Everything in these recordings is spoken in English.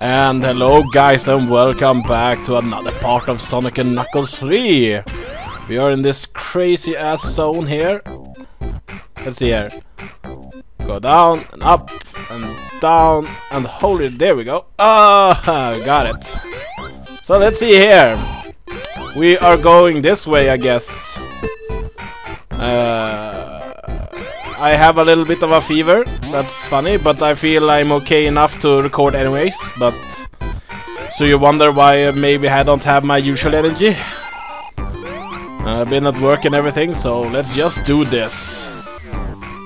And hello guys and welcome back to another part of Sonic Knuckles 3. We are in this crazy ass zone here. Let's see here. Go down and up and down and hold it. There we go. Ah, got it. So let's see here. We are going this way, I guess. Uh, I have a little bit of a fever. That's funny, but I feel I'm okay enough to record anyways. But so you wonder why maybe I don't have my usual energy. I've been at work and everything, so let's just do this.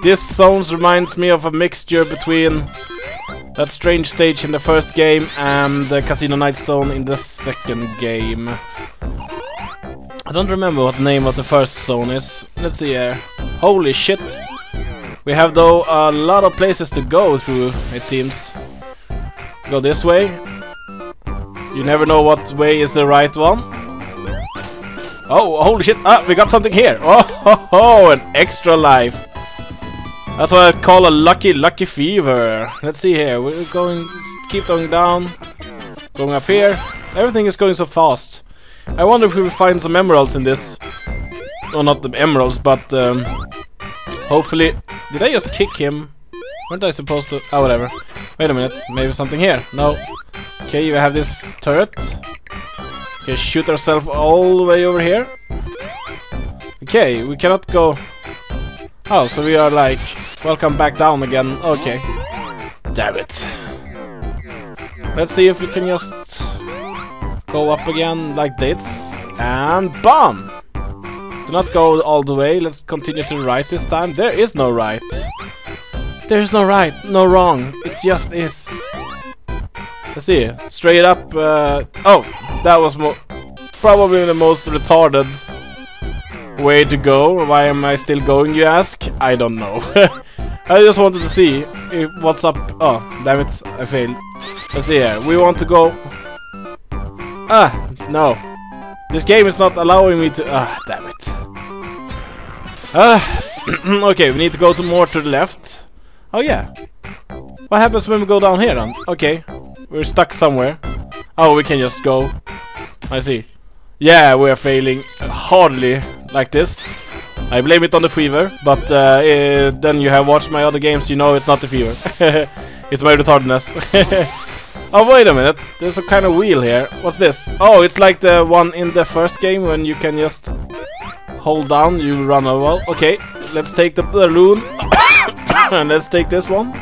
This zone reminds me of a mixture between that strange stage in the first game and the Casino Night zone in the second game. I don't remember what name of the first zone is. Let's see here. Holy shit. We have though a lot of places to go through, it seems. Go this way. You never know what way is the right one. Oh, holy shit. Ah, we got something here. Oh, ho, ho, an extra life. That's what I call a lucky, lucky fever. Let's see here. We're going, keep going down. Going up here. Everything is going so fast. I wonder if we will find some emeralds in this. Well, not the emeralds, but um, hopefully... Did I just kick him? Weren't I supposed to... Oh, whatever. Wait a minute. Maybe something here. No. Okay, we have this turret. Okay, shoot ourselves all the way over here. Okay, we cannot go... Oh, so we are like... Welcome back down again. Okay. Damn it. Let's see if we can just go up again like this. And BAM! Not go all the way. Let's continue to right this time. There is no right. There is no right, no wrong. It's just is. Let's see. Straight up. Uh, oh, that was probably the most retarded way to go. Why am I still going, you ask? I don't know. I just wanted to see what's up. Oh, damn it, I failed. Let's see here. We want to go... Ah, no. This game is not allowing me to... Ah, damn it. Ah, okay, we need to go to more to the left. Oh, yeah. What happens when we go down here, then? Okay, we're stuck somewhere. Oh, we can just go. I see. Yeah, we're failing hardly like this. I blame it on the fever, but uh, uh, then you have watched my other games, you know it's not the fever. it's my retardedness. oh, wait a minute. There's a kind of wheel here. What's this? Oh, it's like the one in the first game when you can just hold down, you run over. Okay, let's take the balloon. and let's take this one.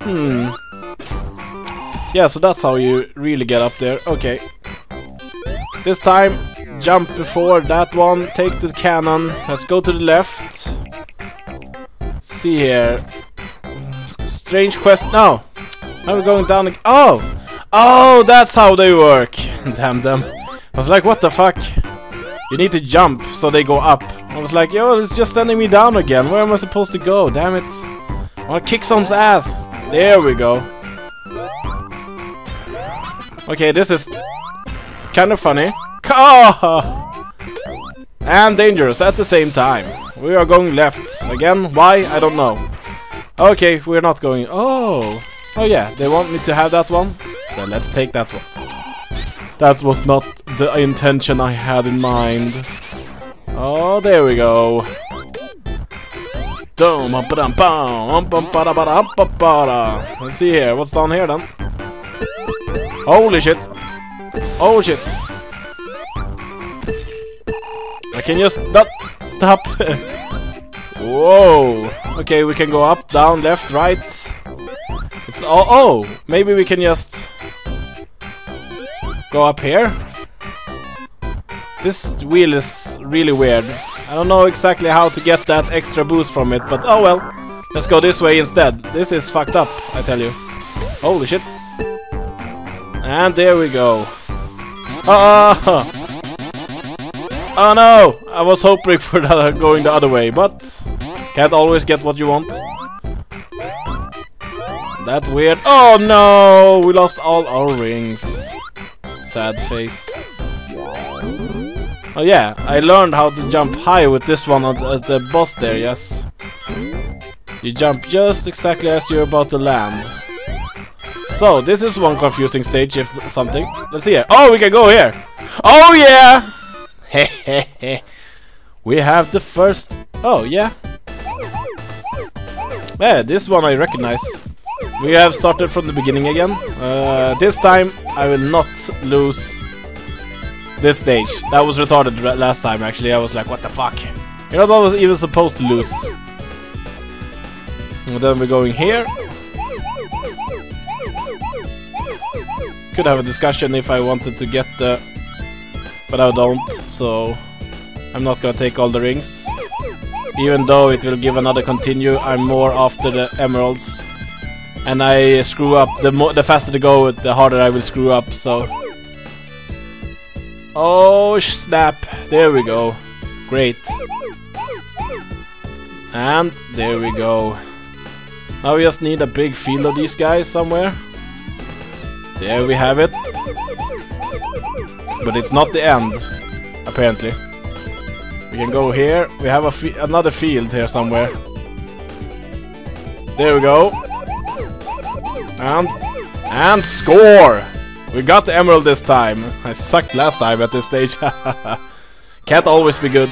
Hmm. Yeah, so that's how you really get up there. Okay. This time, jump before that one, take the cannon, let's go to the left. See here. Strange quest, no! We're going down. Oh! Oh, that's how they work! Damn them. I was like, what the fuck? You need to jump so they go up. I was like, yo, it's just sending me down again. Where am I supposed to go? Damn it. I wanna kick someone's ass. There we go. Okay, this is kind of funny. Oh! And dangerous at the same time. We are going left. Again, why? I don't know. Okay, we're not going... Oh! Oh yeah, they want me to have that one? Then let's take that one. That was not the intention I had in mind. Oh, there we go. Let's see here, what's down here then? Holy shit! Oh shit! I can just not stop. Whoa. Okay, we can go up, down, left, right. It's all. Oh, maybe we can just go up here. This wheel is really weird. I don't know exactly how to get that extra boost from it, but oh well. Let's go this way instead. This is fucked up, I tell you. Holy shit. And there we go. Ah! Oh no! I was hoping for that going the other way, but can't always get what you want. That weird. Oh no! We lost all our rings. Sad face. Oh yeah, I learned how to jump high with this one at, the boss there, yes. You jump just exactly as you're about to land. So, this is one confusing stage, if something. Let's see here. Oh, we can go here! Oh, yeah! Hehehe. we have the first... Oh, yeah. Yeah, this one I recognize. We have started from the beginning again. Uh, this time, I will not lose this stage. That was retarded last time, actually. I was like, what the fuck? You're not always even supposed to lose. And then we're going here. Could have a discussion if I wanted to get the... But I don't, so... I'm not gonna take all the rings. Even though it will give another continue, I'm more after the emeralds. And I screw up, the, more, the faster to go, the harder I will screw up, so... Oh, snap! There we go. Great. And there we go. Now we just need a big field of these guys somewhere. There we have it. But it's not the end, apparently. We can go here. We have a another field here somewhere. There we go. And... And score! We got the emerald this time. I sucked last time at this stage. Can't always be good.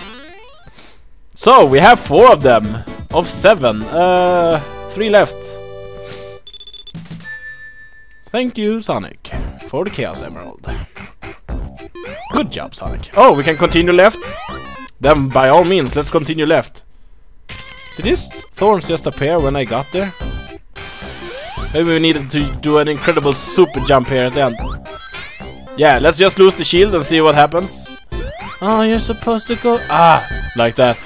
So, we have four of them. Of seven. Uh, three left. Thank you, Sonic, for the Chaos Emerald. Good job, Sonic. Oh, we can continue left? Then, by all means, let's continue left. Did these thorns just appear when I got there? Maybe we needed to do an incredible super jump here at the end. Yeah, let's just lose the shield and see what happens. Oh, you're supposed to go... Ah, like that.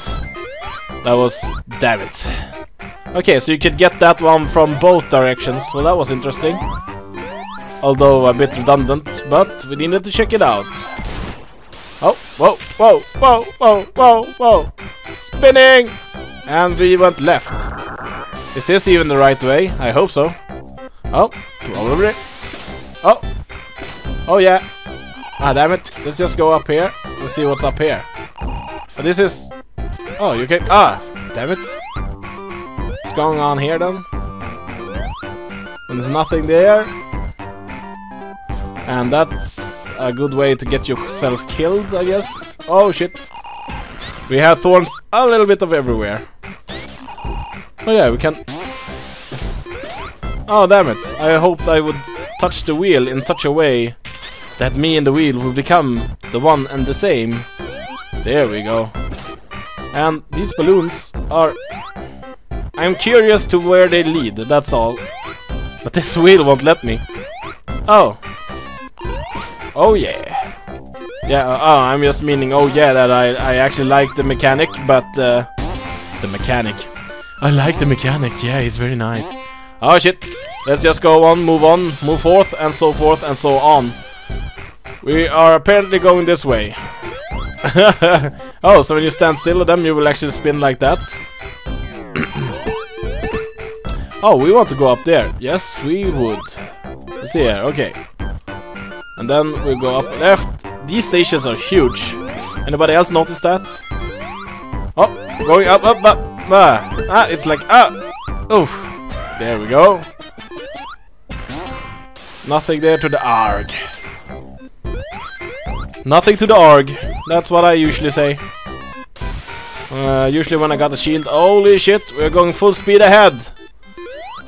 That was... Damn it. Okay, so you could get that one from both directions. Well, that was interesting although a bit redundant, but we needed to check it out. Oh, whoa, whoa, whoa, whoa, whoa, whoa, spinning! And we went left. Is this even the right way? I hope so. Oh, probably. Oh, oh yeah. Ah, damn it. Let's just go up here Let's see what's up here. But this is... Oh, you can... Ah, damn it. What's going on here then? And there's nothing there. And that's a good way to get yourself killed, I guess. Oh shit. We have thorns a little bit of everywhere. Oh yeah, we can... Oh damn it. I hoped I would touch the wheel in such a way that me and the wheel will become the one and the same. There we go. And these balloons are... I'm curious to where they lead, that's all. But this wheel won't let me. Oh, Oh yeah. Yeah, uh, oh, I'm just meaning, oh yeah, that I, I actually like the mechanic, but, uh, the mechanic. I like the mechanic, yeah, he's very nice. Oh shit, let's just go on, move on, move forth, and so forth, and so on. We are apparently going this way. oh, so when you stand still, them you will actually spin like that. oh, we want to go up there. Yes, we would. Let's see here, okay. And then we go up left. These stations are huge. Anybody else notice that? Oh, going up, up, up. Ah, ah it's like, ah. Oof. There we go. Nothing there to the ARG. Nothing to the ARG. That's what I usually say. Uh, usually when I got the shield. Holy shit, we're going full speed ahead.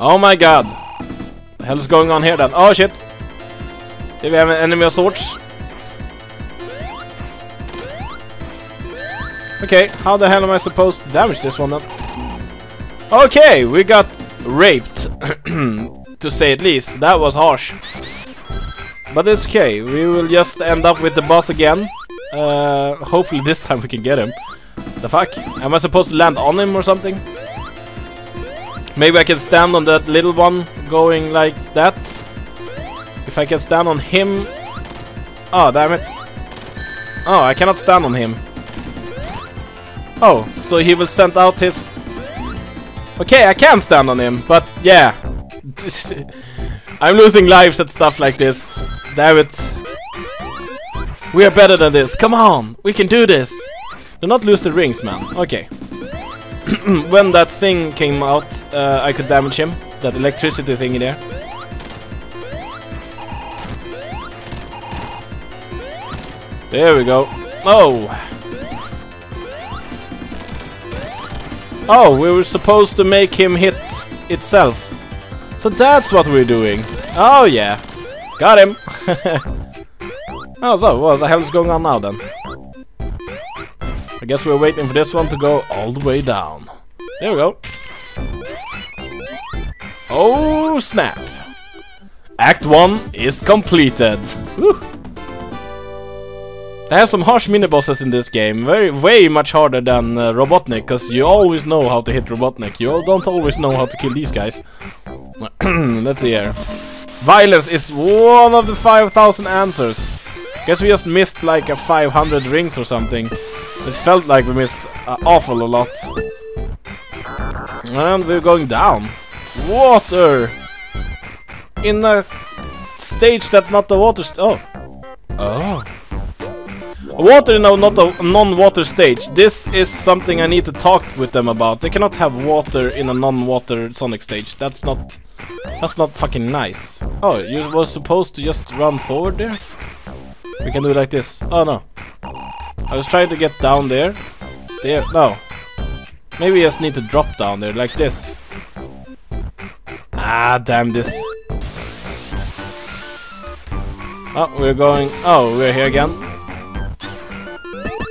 Oh my god. The hell is going on here then? Oh shit. Do we have an enemy of sorts? Okay, how the hell am I supposed to damage this one then? Okay, we got raped, to say at least. That was harsh. But it's okay, we will just end up with the boss again. Uh, hopefully this time we can get him. The fuck? Am I supposed to land on him or something? Maybe I can stand on that little one going like that. If I can stand on him... Oh, damn it. Oh, I cannot stand on him. Oh, so he will send out his... Okay, I can stand on him, but yeah. I'm losing lives at stuff like this. Damn it. We are better than this. Come on, we can do this. Do not lose the rings, man. Okay. when that thing came out, uh, I could damage him. That electricity thingy there. There we go. Oh! Oh, we were supposed to make him hit itself. So that's what we're doing. Oh yeah. Got him. oh, so what the hell is going on now then? I guess we're waiting for this one to go all the way down. There we go. Oh snap! Act 1 is completed. Woo. They have some harsh mini-bosses in this game, very, way much harder than uh, Robotnik, because you always know how to hit Robotnik. You don't always know how to kill these guys. Let's see here. Violence is one of the 5000 answers. Guess we just missed like a 500 rings or something. It felt like we missed an awful a lot. And we're going down. Water! In a stage that's not the water st Oh. Oh. Water a not a non-water stage. This is something I need to talk with them about. They cannot have water in a non-water Sonic stage. That's not... That's not fucking nice. Oh, you were supposed to just run forward there? We can do it like this. Oh no. I was trying to get down there. There. No. Maybe we just need to drop down there like this. Ah, damn this. Oh, we're going... Oh, we're here again.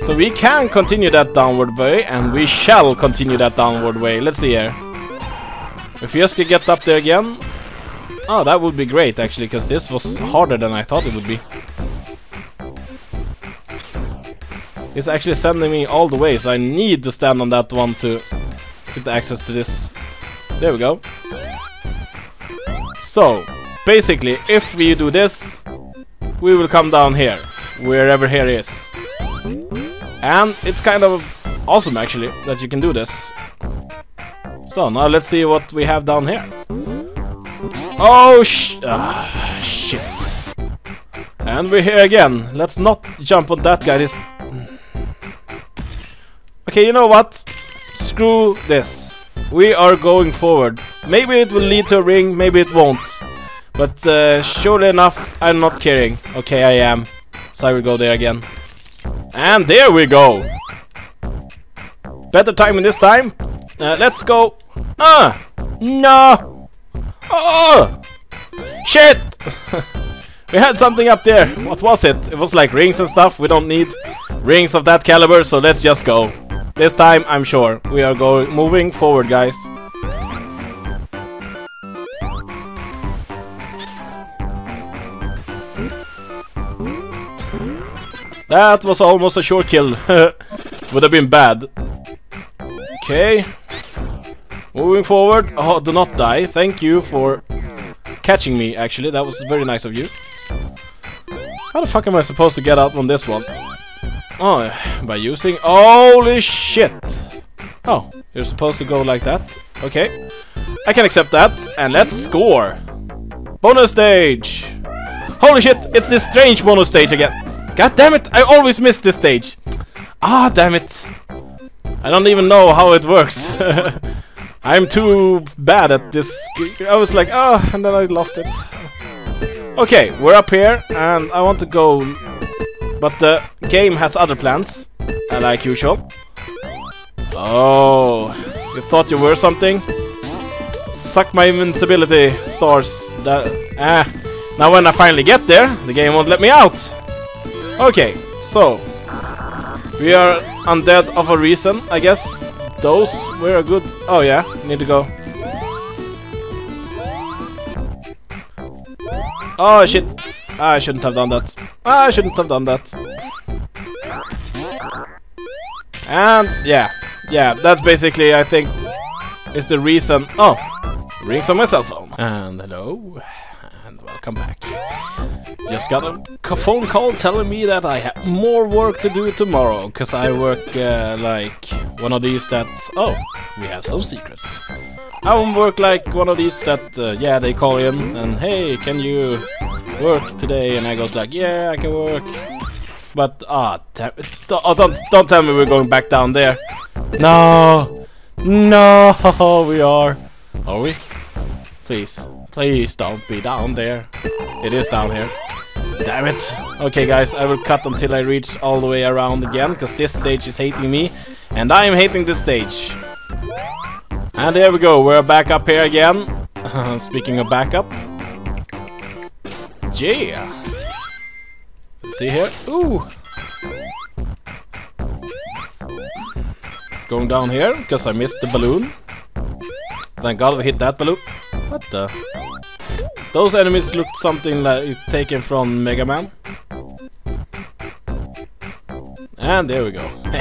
So we can continue that downward way, and we shall continue that downward way. Let's see here. If we just could get up there again... Oh, that would be great, actually, because this was harder than I thought it would be. It's actually sending me all the way, so I need to stand on that one to get access to this. There we go. So, basically, if we do this, we will come down here, wherever here is. And it's kind of awesome, actually, that you can do this. So, now let's see what we have down here. Oh, sh ah, shit. And we're here again. Let's not jump on that guy. This Okay, you know what? Screw this. We are going forward. Maybe it will lead to a ring, maybe it won't. But uh, surely enough, I'm not caring. Okay, I am. So I will go there again. And there we go! Better timing this time. Uh, let's go. Ah! Uh, no! Oh! Shit! we had something up there. What was it? It was like rings and stuff. We don't need rings of that caliber, so let's just go. This time, I'm sure. We are going moving forward, guys. That was almost a short kill. Would have been bad. Okay. Moving forward. Oh, do not die. Thank you for catching me, actually. That was very nice of you. How the fuck am I supposed to get out on this one? Oh, by using... Holy shit! Oh, you're supposed to go like that. Okay. I can accept that. And let's score. Bonus stage! Holy shit, it's this strange bonus stage again. God damn it, I always miss this stage. Ah, damn it. I don't even know how it works. I'm too bad at this. I was like, oh, and then I lost it. Okay, we're up here, and I want to go but the game has other plans, like usual. Oh, you thought you were something? Suck my invincibility stars. That ah. Now when I finally get there, the game won't let me out. Okay, so we are undead of a reason, I guess. Those were a good. Oh yeah, need to go. Oh shit. Ah, I shouldn't have done that. Ah, I shouldn't have done that. And yeah, yeah, that's basically, I think, is the reason. Oh, rings on my cell phone. And hello, and welcome back. Just got a phone call telling me that I have more work to do tomorrow, because I work uh, like one of these that. Oh, we have some secrets. I work like one of these that, uh, yeah, they call in and hey, can you work today? And I goes like, yeah, I can work. But, ah, oh, don't, don't tell me we're going back down there. No! No, we are. Are we? Please. Please don't be down there. It is down here. Damn it. Okay, guys, I will cut until I reach all the way around again, because this stage is hating me, and I am hating this stage. And there we go, we're back up here again. Speaking of backup. Yeah. See here? Ooh. Going down here, because I missed the balloon. Thank god we hit that balloon. What the? Those enemies looked something like taken from Mega Man. And there we go.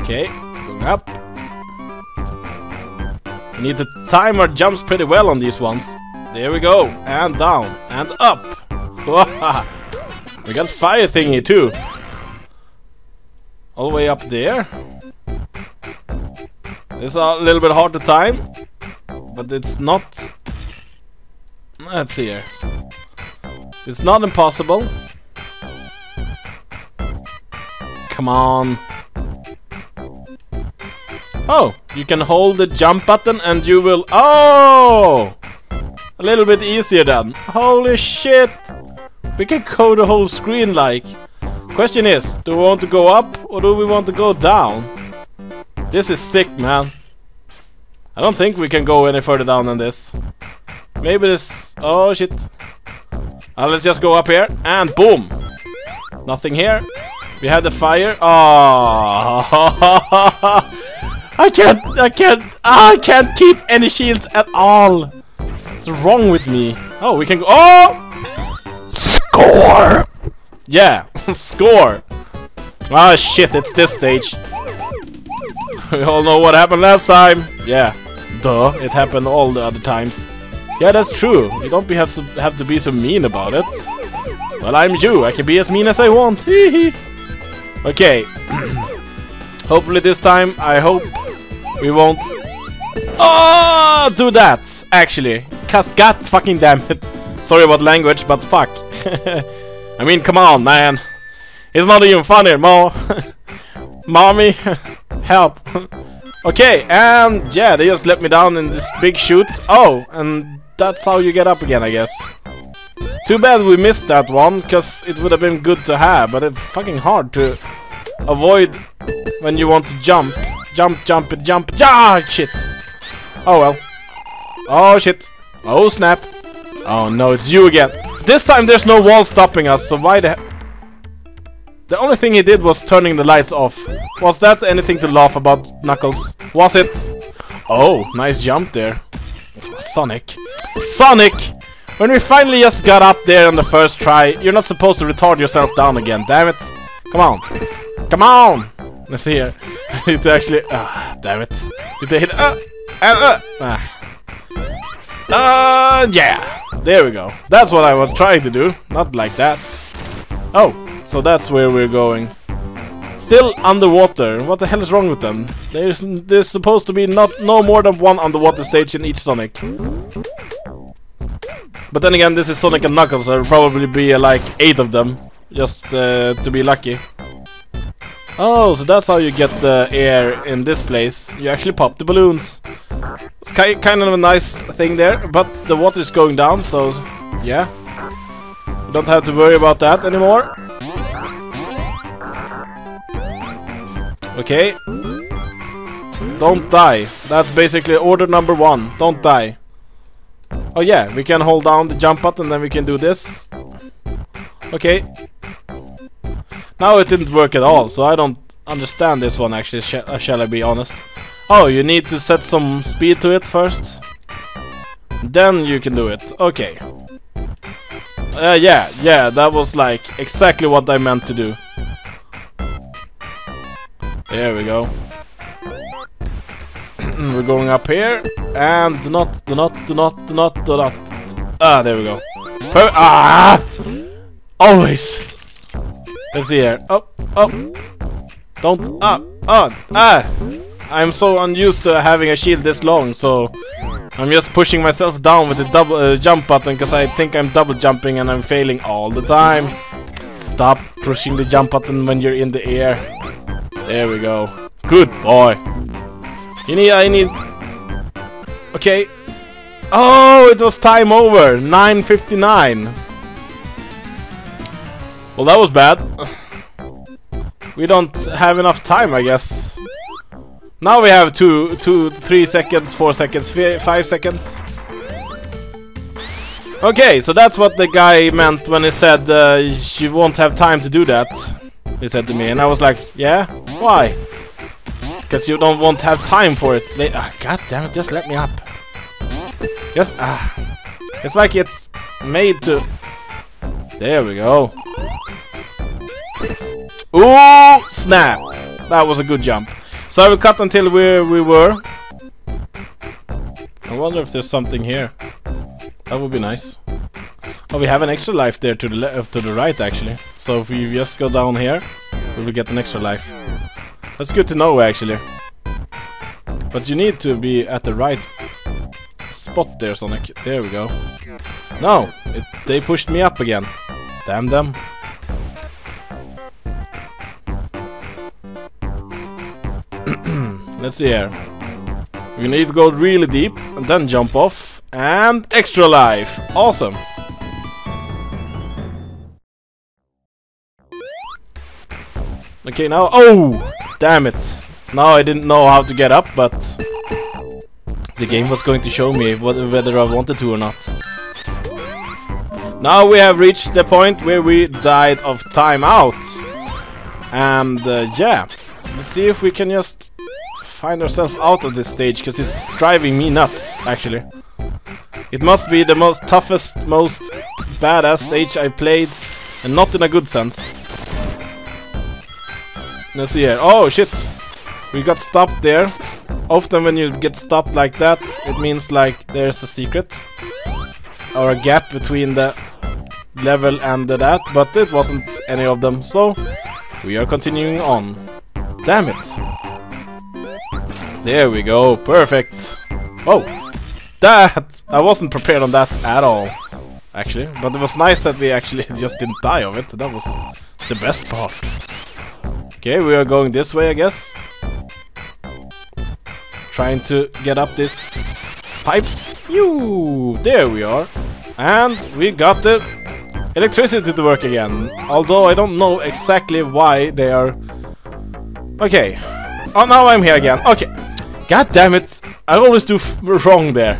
okay, going up. We need to time our jumps pretty well on these ones. There we go. And down. And up. we got fire thingy too. All the way up there. It's a little bit hard to time, but it's not... Let's see here. It's not impossible. Come on. Oh, you can hold the jump button and you will... Oh! A little bit easier then. Holy shit! We can go the whole screen like. Question is, do we want to go up or do we want to go down? This is sick, man. I don't think we can go any further down than this. Maybe this... Oh, shit. Uh, let's just go up here, and boom! Nothing here. We have the fire. Oh! I can't... I can't... I can't keep any shields at all! What's wrong with me? Oh, we can go... Oh! Score! Yeah, score! Ah, shit, it's this stage. We all know what happened last time. Yeah, duh, it happened all the other times. Yeah, that's true. You don't have to, have to be so mean about it. Well, I'm you. I can be as mean as I want. okay. Hopefully this time, I hope we won't... Oh, do that, actually. Cause god fucking damn it. Sorry about language, but fuck. I mean, come on, man. It's not even funny, Mo. Mommy. Help. okay, and yeah, they just let me down in this big chute. Oh, and that's how you get up again, I guess. Too bad we missed that one, because it would have been good to have, but it's fucking hard to avoid when you want to jump. Jump, jump, jump. Ah, shit. Oh well. Oh shit. Oh snap. Oh no, it's you again. This time there's no wall stopping us, so why the the only thing he did was turning the lights off. Was that anything to laugh about, Knuckles? Was it? Oh, nice jump there. Sonic. Sonic! When we finally just got up there on the first try, you're not supposed to retard yourself down again, damn it. Come on. Come on! Let's see here. I need to actually... Ah, damn it. Did they hit... Uh, uh, uh. Uh, yeah. There we go. That's what I was trying to do. Not like that. Oh, so that's where we're going. Still underwater. What the hell is wrong with them? There's there's supposed to be not no more than one underwater stage in each Sonic. But then again, this is Sonic and Knuckles, so there'll probably be uh, like eight of them, just uh, to be lucky. Oh, so that's how you get the air in this place. You actually pop the balloons. It's ki kind of a nice thing there, but the water is going down, so yeah. You don't have to worry about that anymore. Okay. Don't die. That's basically order number one. Don't die. Oh yeah, we can hold down the jump button then we can do this. Okay. Now it didn't work at all, so I don't understand this one actually, sh uh, shall I be honest. Oh, you need to set some speed to it first. Then you can do it. Okay. Uh, yeah, yeah, that was like exactly what I meant to do. There we go. We're going up here. And do not, do not, do not, do not, do not. Ah, there we go. Per ah! Always! Let's see here. Oh, oh. Don't. Ah, ah, ah! I'm so unused to having a shield this long, so I'm just pushing myself down with the double uh, jump button because I think I'm double jumping and I'm failing all the time. Stop pushing the jump button when you're in the air. There we go. Good boy. You need, I need... Okay. Oh, it was time over. 9.59. Well, that was bad. We don't have enough time, I guess. Now we have two, two, three seconds, four seconds, five seconds. Okay, so that's what the guy meant when he said uh, you won't have time to do that. He said to me, and I was like, yeah, why? Because you don't want to have time for it. They, ah, God damn it, just let me up. Just, ah. It's like it's made to... There we go. Ooh, snap! That was a good jump. So I will cut until where we were. I wonder if there's something here. That would be nice. Oh, we have an extra life there to the left, to the right actually. So if we just go down here, we will get an extra life. That's good to know actually. But you need to be at the right spot there, Sonic. There we go. No, it, they pushed me up again. Damn them. Let's see here. We need to go really deep and then jump off and extra life. Awesome. Okay, now... Oh! Damn it. Now I didn't know how to get up, but... The game was going to show me whether I wanted to or not. Now we have reached the point where we died of timeout. And uh, yeah, let's see if we can just find ourselves out of this stage, because it's driving me nuts, actually. It must be the most toughest, most badass stage I played, and not in a good sense. Let's see here. Oh shit! We got stopped there. Often when you get stopped like that, it means like there's a secret. Or a gap between the level and the that, but it wasn't any of them, so we are continuing on. Damn it! There we go, perfect! Oh! That! I wasn't prepared on that at all, actually. But it was nice that we actually just didn't die of it. That was the best part. Okay, we are going this way, I guess. Trying to get up this pipes. You, there we are. And we got the electricity to work again. Although I don't know exactly why they are... Okay. Oh, now I'm here again. Okay. God damn it! I always do wrong there.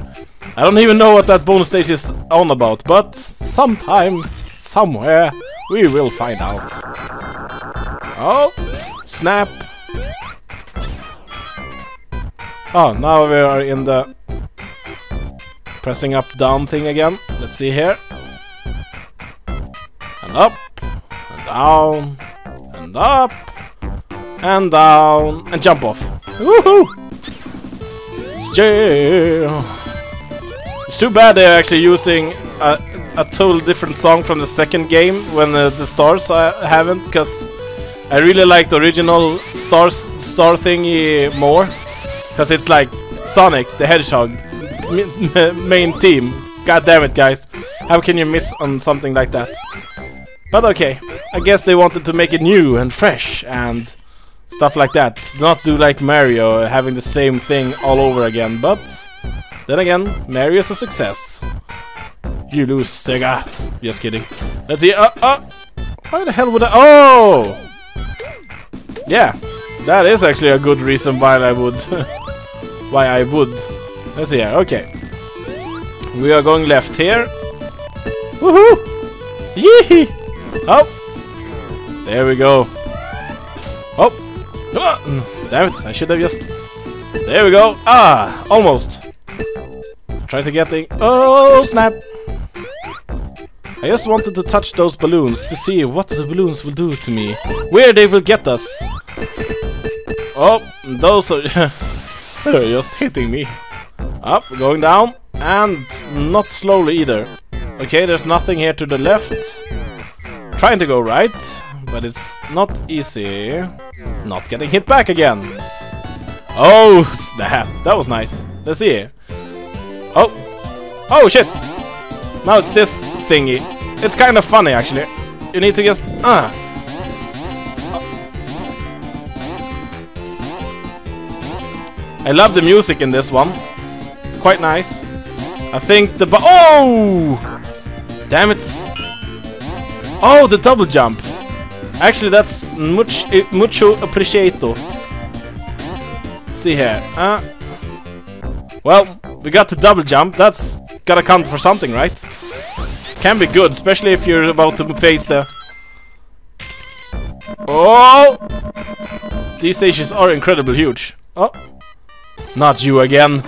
I don't even know what that bonus stage is on about, but sometime, somewhere, we will find out. Oh, snap. Oh, now we are in the pressing up down thing again. Let's see here. And up, and down, and up, and down, and jump off. Woohoo! Yeah! It's too bad they're actually using a, a total different song from the second game when uh, the stars I haven't, because I really like the original stars star thingy more, because it's like Sonic the Hedgehog main theme. God damn it, guys! How can you miss on something like that? But okay, I guess they wanted to make it new and fresh and Stuff like that. Not do like Mario, having the same thing all over again, but... Then again, Mario's a success. You lose, Sega. Just kidding. Let's see. Uh, uh! Why the hell would I... Oh! Yeah, that is actually a good reason why I would... why I would. Let's see here. Okay. We are going left here. Woohoo! Yee! Oh! There we go. Oh! Damn it, I should have just... There we go! Ah! Almost! Try to get the... Oh, snap! I just wanted to touch those balloons to see what the balloons will do to me. Where they will get us! Oh, those are... They're just hitting me. Up, going down, and not slowly either. Okay, there's nothing here to the left. Trying to go right, but it's not easy. Not getting hit back again. Oh, snap. That was nice. Let's see. Oh. Oh, shit. Now it's this thingy. It's kind of funny, actually. You need to just... Uh. I love the music in this one. It's quite nice. I think the Oh! Damn it. Oh, the double jump. Actually, that's much, eh, mucho appreciato. See here. Uh, well, we got the double jump. That's gotta count for something, right? Can be good, especially if you're about to face the... Oh! These stages are incredibly huge. Oh. Not you again.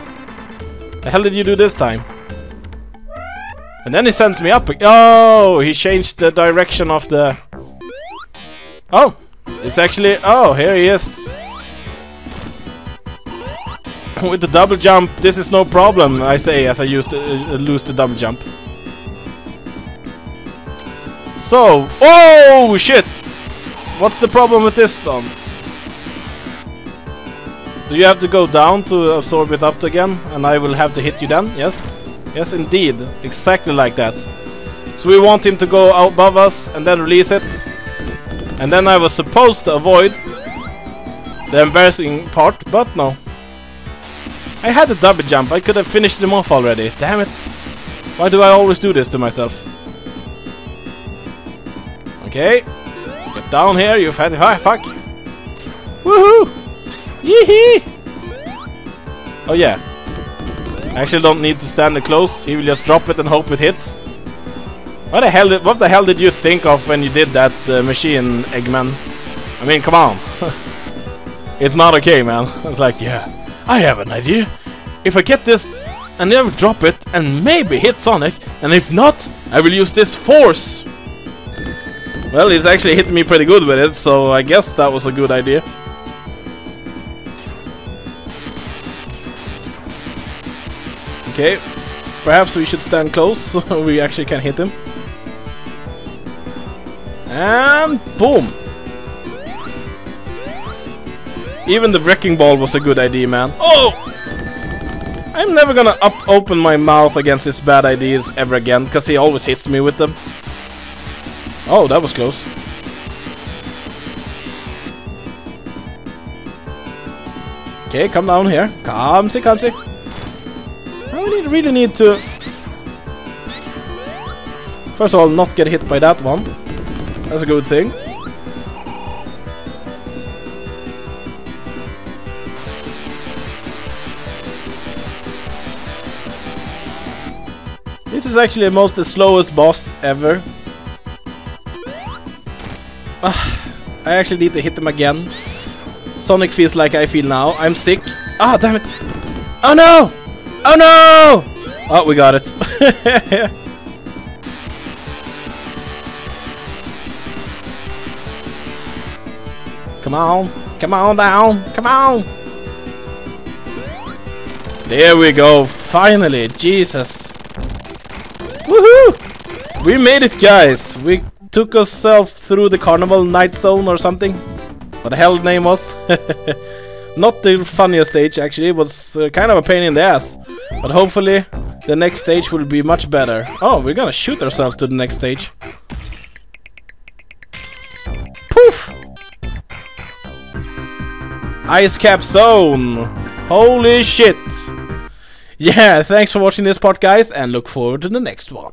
The hell did you do this time? And then he sends me up. Oh, he changed the direction of the... Oh, it's actually... Oh, here he is. With the double jump, this is no problem, I say, as I use to uh, lose the double jump. So, oh shit! What's the problem with this stone? Do you have to go down to absorb it up again? And I will have to hit you then? Yes? Yes, indeed. Exactly like that. So we want him to go above us and then release it. And then I was supposed to avoid the embarrassing part, but no. I had a double jump. I could have finished him off already. Damn it. Why do I always do this to myself? Okay. Get down here, you fatty hi ah, fuck. Woohoo! Oh yeah. I actually don't need to stand it close. He will just drop it and hope it hits. What the hell did, what the hell did you think of when you did that uh, machine, Eggman? I mean, come on. it's not okay, man. It's like, yeah, I have an idea. If I get this and then drop it and maybe hit Sonic, and if not, I will use this force. Well, he's actually hitting me pretty good with it, so I guess that was a good idea. Okay, perhaps we should stand close so we actually can hit him. And boom! Even the wrecking ball was a good idea, man. Oh! I'm never gonna up open my mouth against his bad ideas ever again, because he always hits me with them. Oh, that was close. Okay, come down here. Come see, come see. I really, need to... First of all, not get hit by that one. That's a good thing. This is actually the most the slowest boss ever. Ah, I actually need to hit them again. Sonic feels like I feel now. I'm sick. Ah, damn it. Oh no! Oh no! Oh, we got it. come on. Come on down. Come on. There we go. Finally. Jesus. Woohoo! We made it, guys. We took ourselves through the carnival night zone or something. What the hell the name was. Not the funniest stage actually, it was uh, kind of a pain in the ass. But hopefully the next stage will be much better. Oh, we're gonna shoot ourselves to the next stage. Poof! Ice Cap Zone! Holy shit! Yeah, thanks for watching this part guys and look forward to the next one.